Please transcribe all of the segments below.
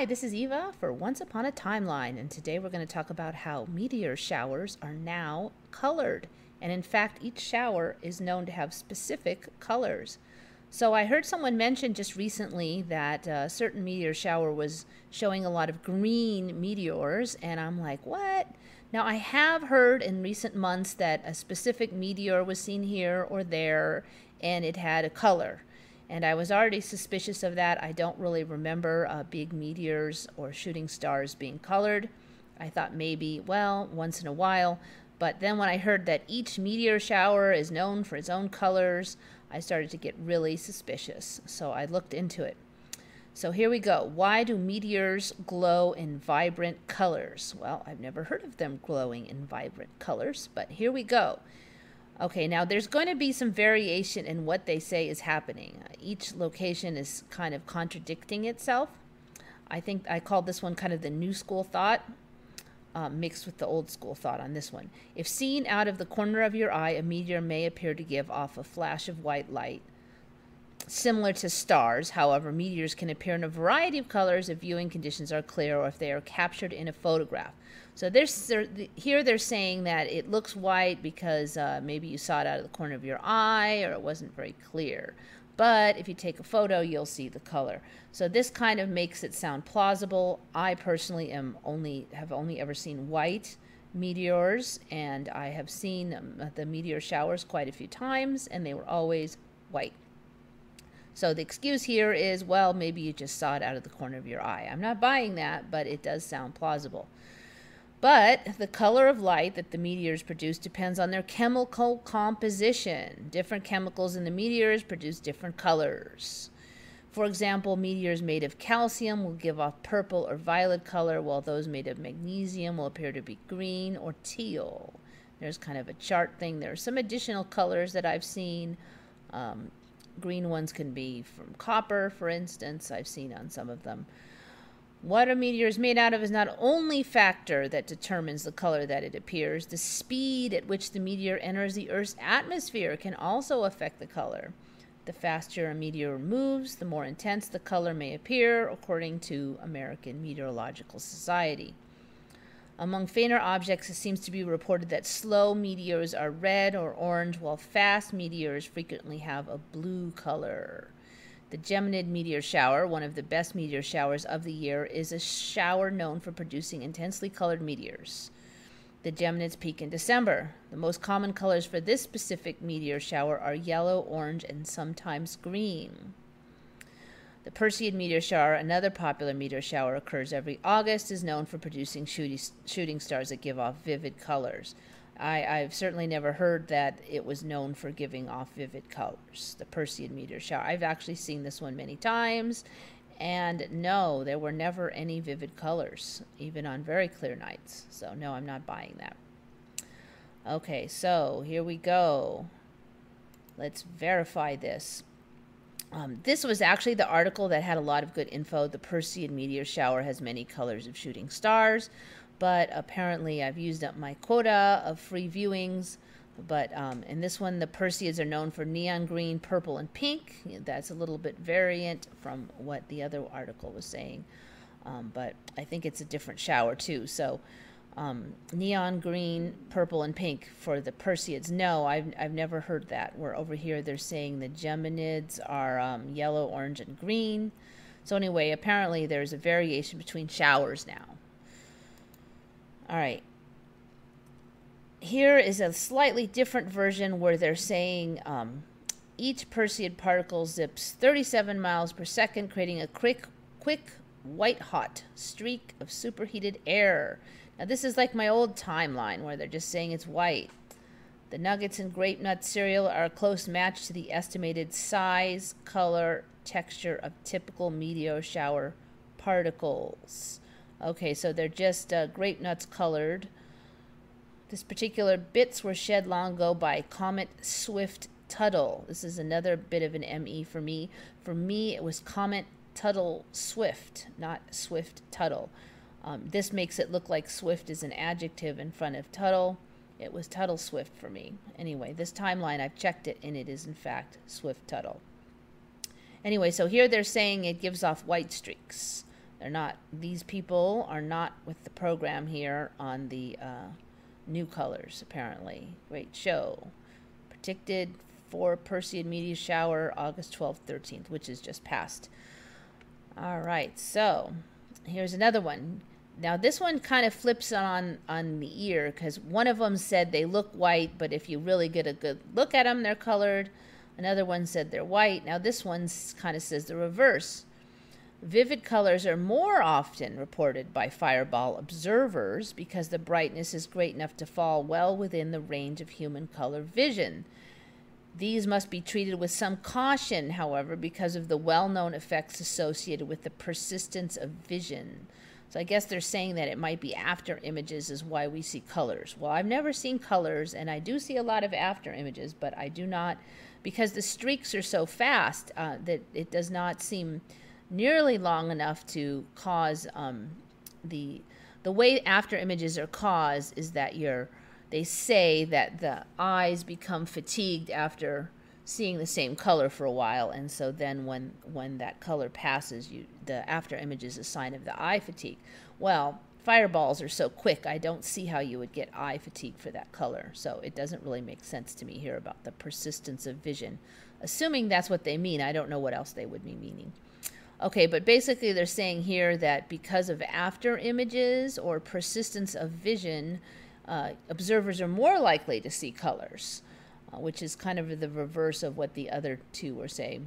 Hi, this is Eva for Once Upon a Timeline, and today we're going to talk about how meteor showers are now colored. And in fact, each shower is known to have specific colors. So I heard someone mention just recently that a certain meteor shower was showing a lot of green meteors, and I'm like, what? Now, I have heard in recent months that a specific meteor was seen here or there, and it had a color and I was already suspicious of that. I don't really remember uh, big meteors or shooting stars being colored. I thought maybe, well, once in a while. But then when I heard that each meteor shower is known for its own colors, I started to get really suspicious. So I looked into it. So here we go. Why do meteors glow in vibrant colors? Well, I've never heard of them glowing in vibrant colors, but here we go. Okay, now there's going to be some variation in what they say is happening. Each location is kind of contradicting itself. I think I call this one kind of the new school thought uh, mixed with the old school thought on this one. If seen out of the corner of your eye, a meteor may appear to give off a flash of white light. Similar to stars, however, meteors can appear in a variety of colors if viewing conditions are clear or if they are captured in a photograph. So here they're saying that it looks white because uh, maybe you saw it out of the corner of your eye or it wasn't very clear. But if you take a photo, you'll see the color. So this kind of makes it sound plausible. I personally am only have only ever seen white meteors, and I have seen um, the meteor showers quite a few times, and they were always white. So the excuse here is, well, maybe you just saw it out of the corner of your eye. I'm not buying that, but it does sound plausible. But the color of light that the meteors produce depends on their chemical composition. Different chemicals in the meteors produce different colors. For example, meteors made of calcium will give off purple or violet color, while those made of magnesium will appear to be green or teal. There's kind of a chart thing. There are some additional colors that I've seen. Um, green ones can be from copper, for instance, I've seen on some of them. What a meteor is made out of is not only factor that determines the color that it appears, the speed at which the meteor enters the Earth's atmosphere can also affect the color. The faster a meteor moves, the more intense the color may appear, according to American Meteorological Society. Among fainter objects, it seems to be reported that slow meteors are red or orange, while fast meteors frequently have a blue color. The Geminid meteor shower, one of the best meteor showers of the year, is a shower known for producing intensely colored meteors. The Geminids peak in December. The most common colors for this specific meteor shower are yellow, orange, and sometimes green. The Perseid meteor shower, another popular meteor shower, occurs every August, is known for producing shooting stars that give off vivid colors. I, I've certainly never heard that it was known for giving off vivid colors, the Perseid meteor shower. I've actually seen this one many times, and no, there were never any vivid colors, even on very clear nights. So, no, I'm not buying that. Okay, so here we go. Let's verify this. Um, this was actually the article that had a lot of good info. The Perseid meteor shower has many colors of shooting stars but apparently I've used up my quota of free viewings. But um, in this one, the Perseids are known for neon green, purple, and pink. That's a little bit variant from what the other article was saying. Um, but I think it's a different shower too. So um, neon green, purple, and pink for the Perseids. No, I've, I've never heard that. Where over here they're saying the Geminids are um, yellow, orange, and green. So anyway, apparently there's a variation between showers now. All right. Here is a slightly different version where they're saying um, each Perseid particle zips 37 miles per second, creating a quick, quick, white hot streak of superheated air. Now, this is like my old timeline where they're just saying it's white. The nuggets and grape nut cereal are a close match to the estimated size, color, texture of typical meteor shower particles. Okay, so they're just uh, grape nuts colored. This particular bits were shed long ago by Comet Swift Tuttle. This is another bit of an ME for me. For me, it was Comet Tuttle Swift, not Swift Tuttle. Um, this makes it look like Swift is an adjective in front of Tuttle. It was Tuttle Swift for me. Anyway, this timeline, I've checked it, and it is in fact Swift Tuttle. Anyway, so here they're saying it gives off white streaks. They're not, these people are not with the program here on the uh, new colors, apparently. Great show. Predicted for Perseid meteor shower August 12th, 13th, which is just past. All right, so here's another one. Now this one kind of flips on on the ear because one of them said they look white, but if you really get a good look at them, they're colored. Another one said they're white. Now this one kind of says the reverse. Vivid colors are more often reported by fireball observers because the brightness is great enough to fall well within the range of human color vision. These must be treated with some caution, however, because of the well known effects associated with the persistence of vision. So I guess they're saying that it might be after images is why we see colors. Well, I've never seen colors, and I do see a lot of after images, but I do not, because the streaks are so fast uh, that it does not seem nearly long enough to cause um, the the way after images are caused is that you're they say that the eyes become fatigued after seeing the same color for a while and so then when when that color passes you the after image is a sign of the eye fatigue. Well fireballs are so quick i don't see how you would get eye fatigue for that color so it doesn't really make sense to me here about the persistence of vision. Assuming that's what they mean i don't know what else they would be meaning. Okay but basically they're saying here that because of after images or persistence of vision uh, observers are more likely to see colors which is kind of the reverse of what the other two were saying.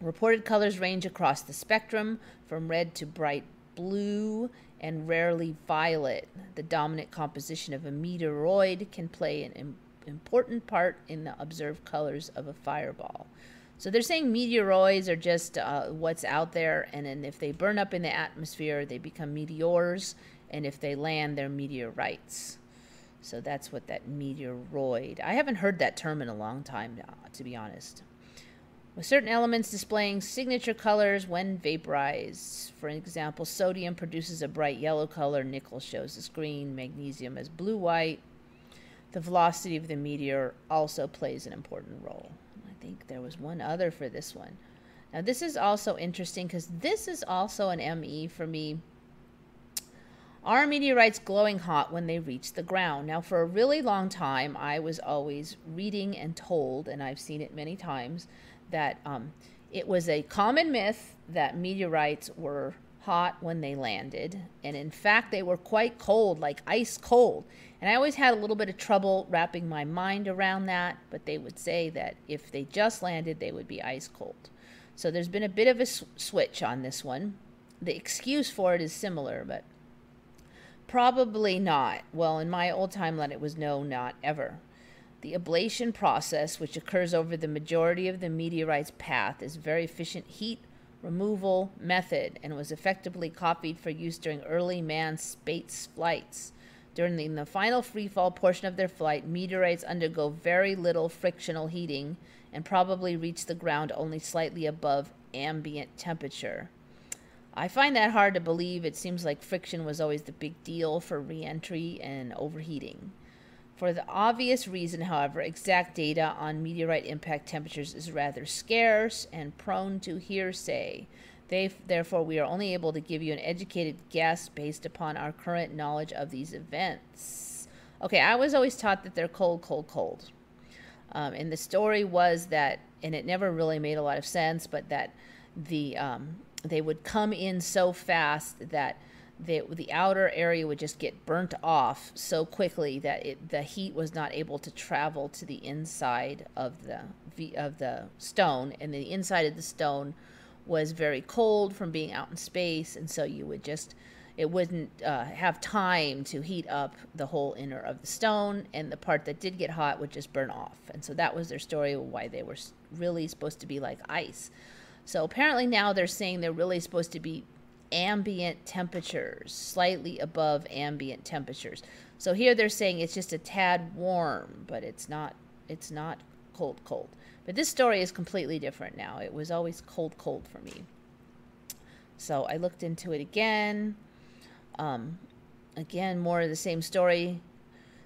Reported colors range across the spectrum from red to bright blue and rarely violet. The dominant composition of a meteoroid can play an Im- important part in the observed colors of a fireball. So they're saying meteoroids are just uh, what's out there, and then if they burn up in the atmosphere, they become meteors, and if they land, they're meteorites. So that's what that meteoroid. I haven't heard that term in a long time, uh, to be honest. With certain elements displaying signature colors when vaporized. For example, sodium produces a bright yellow color, nickel shows as green, magnesium as blue white. The velocity of the meteor also plays an important role. I think there was one other for this one. Now, this is also interesting because this is also an ME for me are meteorites glowing hot when they reach the ground? Now, for a really long time, I was always reading and told, and I've seen it many times, that um, it was a common myth that meteorites were hot when they landed. And in fact, they were quite cold, like ice cold. And I always had a little bit of trouble wrapping my mind around that, but they would say that if they just landed, they would be ice cold. So there's been a bit of a sw- switch on this one. The excuse for it is similar, but Probably not. Well, in my old timeline, it was no, not ever. The ablation process, which occurs over the majority of the meteorite's path, is a very efficient heat removal method and was effectively copied for use during early manned space flights. During the, the final freefall portion of their flight, meteorites undergo very little frictional heating and probably reach the ground only slightly above ambient temperature. I find that hard to believe. It seems like friction was always the big deal for reentry and overheating. For the obvious reason, however, exact data on meteorite impact temperatures is rather scarce and prone to hearsay. They, therefore, we are only able to give you an educated guess based upon our current knowledge of these events. Okay, I was always taught that they're cold, cold, cold. Um, and the story was that, and it never really made a lot of sense, but that the um, they would come in so fast that the, the outer area would just get burnt off so quickly that it, the heat was not able to travel to the inside of the of the stone, and the inside of the stone was very cold from being out in space, and so you would just it wouldn't uh, have time to heat up the whole inner of the stone, and the part that did get hot would just burn off. And so that was their story why they were really supposed to be like ice. So apparently now they're saying they're really supposed to be ambient temperatures, slightly above ambient temperatures. So here they're saying it's just a tad warm, but it's not it's not cold cold. But this story is completely different now. It was always cold cold for me. So I looked into it again. Um, again, more of the same story.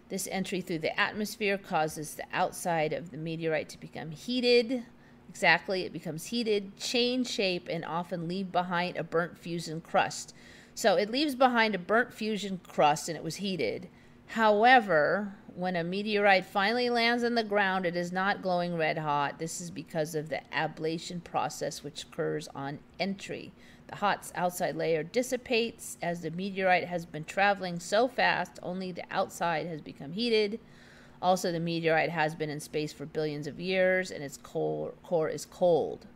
This entry through the atmosphere causes the outside of the meteorite to become heated exactly. It becomes heated, change shape, and often leave behind a burnt fusion crust. So it leaves behind a burnt fusion crust and it was heated. However, when a meteorite finally lands on the ground, it is not glowing red hot. This is because of the ablation process which occurs on entry. The hot outside layer dissipates as the meteorite has been traveling so fast, only the outside has become heated. Also, the meteorite has been in space for billions of years and its core, core is cold.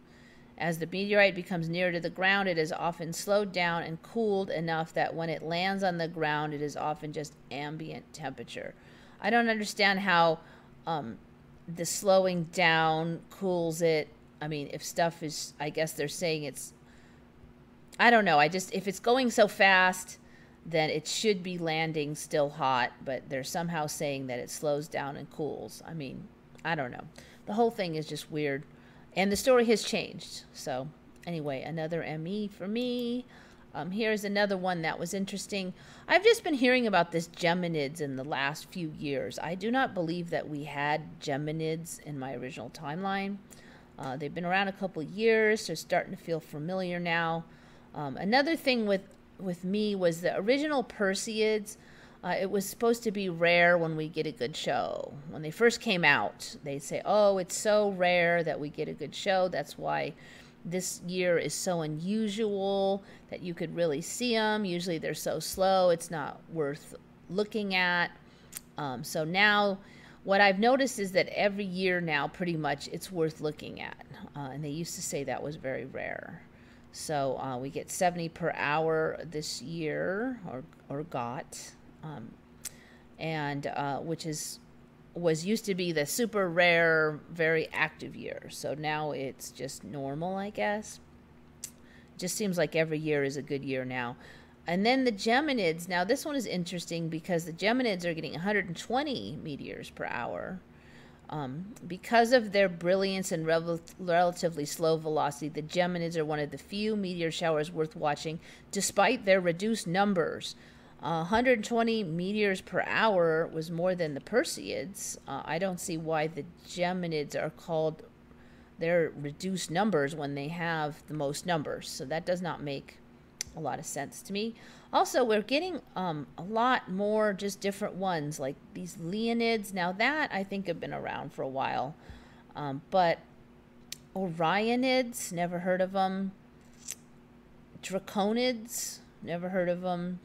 As the meteorite becomes nearer to the ground, it is often slowed down and cooled enough that when it lands on the ground, it is often just ambient temperature. I don't understand how um, the slowing down cools it. I mean, if stuff is, I guess they're saying it's I don't know. I just if it's going so fast, then it should be landing still hot, but they're somehow saying that it slows down and cools. I mean, I don't know. The whole thing is just weird. And the story has changed. So, anyway, another ME for me. Um, here's another one that was interesting. I've just been hearing about this Geminids in the last few years. I do not believe that we had Geminids in my original timeline. Uh, they've been around a couple years. They're starting to feel familiar now. Um, another thing with with me was the original Perseids. Uh, it was supposed to be rare when we get a good show. When they first came out, they'd say, "Oh, it's so rare that we get a good show. That's why this year is so unusual that you could really see them. Usually they're so slow, it's not worth looking at." Um, so now, what I've noticed is that every year now, pretty much, it's worth looking at. Uh, and they used to say that was very rare. So uh, we get 70 per hour this year, or, or got, um, and uh, which is was used to be the super rare, very active year. So now it's just normal, I guess. Just seems like every year is a good year now. And then the Geminids. Now this one is interesting because the Geminids are getting 120 meteors per hour um, because of their brilliance and rel- relatively slow velocity, the Geminids are one of the few meteor showers worth watching, despite their reduced numbers. Uh, 120 meteors per hour was more than the Perseids. Uh, I don't see why the Geminids are called their reduced numbers when they have the most numbers. So that does not make a lot of sense to me. Also, we're getting um, a lot more just different ones, like these Leonids. Now, that I think have been around for a while. Um, but Orionids, never heard of them. Draconids, never heard of them.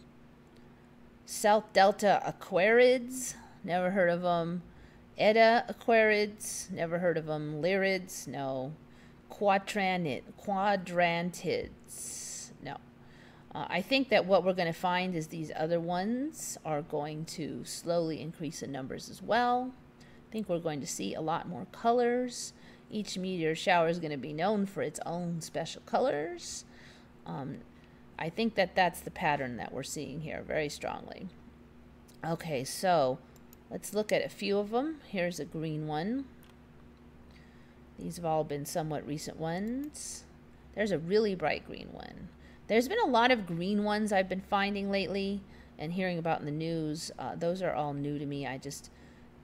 South Delta Aquarids, never heard of them. Eta Aquarids, never heard of them. Lyrids, no. Quadranid, Quadrantids, uh, I think that what we're going to find is these other ones are going to slowly increase in numbers as well. I think we're going to see a lot more colors. Each meteor shower is going to be known for its own special colors. Um, I think that that's the pattern that we're seeing here very strongly. Okay, so let's look at a few of them. Here's a green one. These have all been somewhat recent ones. There's a really bright green one. There's been a lot of green ones I've been finding lately and hearing about in the news. Uh, those are all new to me. I just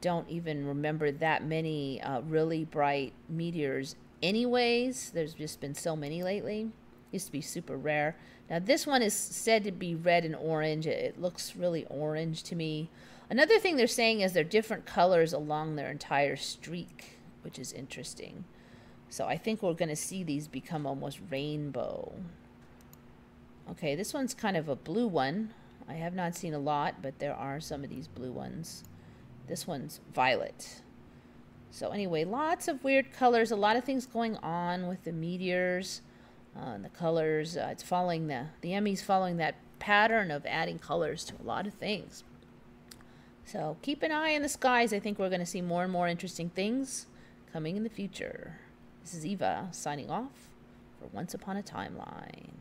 don't even remember that many uh, really bright meteors, anyways. There's just been so many lately. Used to be super rare. Now, this one is said to be red and orange. It looks really orange to me. Another thing they're saying is they're different colors along their entire streak, which is interesting. So I think we're going to see these become almost rainbow. Okay, this one's kind of a blue one. I have not seen a lot, but there are some of these blue ones. This one's violet. So anyway, lots of weird colors, a lot of things going on with the meteors uh, the colors. Uh, it's following the, the ME's following that pattern of adding colors to a lot of things. So keep an eye in the skies. I think we're going to see more and more interesting things coming in the future. This is Eva signing off for Once Upon a Timeline.